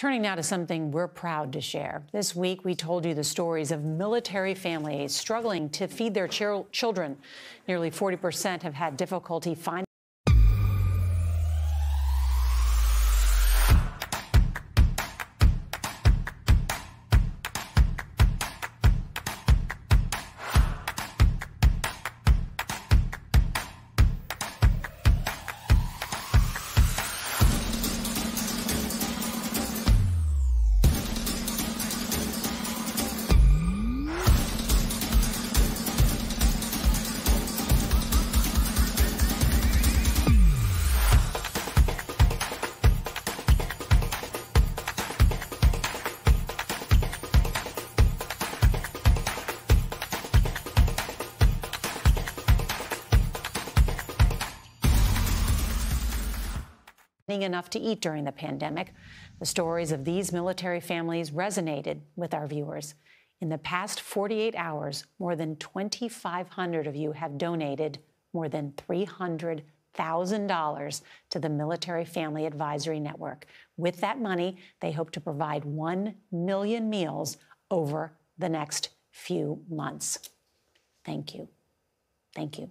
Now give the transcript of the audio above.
Turning now to something we're proud to share. This week, we told you the stories of military families struggling to feed their ch children. Nearly 40% have had difficulty finding. Enough to eat during the pandemic. The stories of these military families resonated with our viewers. In the past 48 hours, more than 2,500 of you have donated more than $300,000 to the Military Family Advisory Network. With that money, they hope to provide 1 million meals over the next few months. Thank you. Thank you.